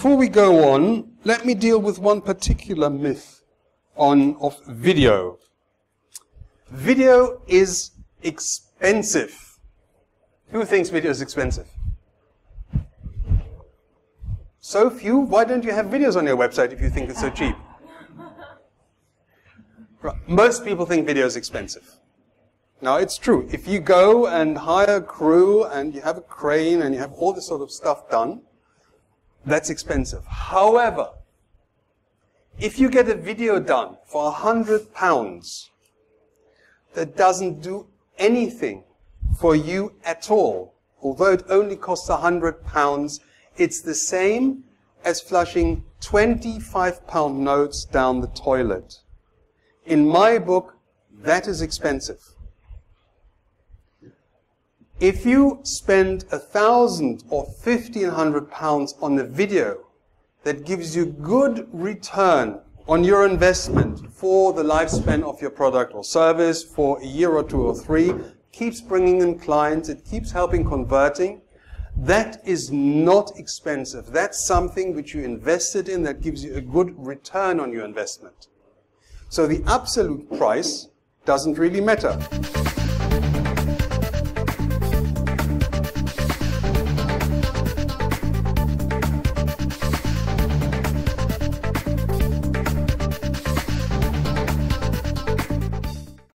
before we go on, let me deal with one particular myth on of video. Video is expensive. Who thinks video is expensive? So few? Why don't you have videos on your website if you think it's so cheap? Right. Most people think video is expensive. Now it's true. If you go and hire a crew and you have a crane and you have all this sort of stuff done, that's expensive. However, if you get a video done for a hundred pounds that doesn't do anything for you at all, although it only costs a hundred pounds, it's the same as flushing 25 pound notes down the toilet. In my book, that is expensive. If you spend a thousand or fifteen hundred pounds on a video that gives you good return on your investment for the lifespan of your product or service for a year or two or three, keeps bringing in clients, it keeps helping converting, that is not expensive. That's something which you invested in that gives you a good return on your investment. So the absolute price doesn't really matter.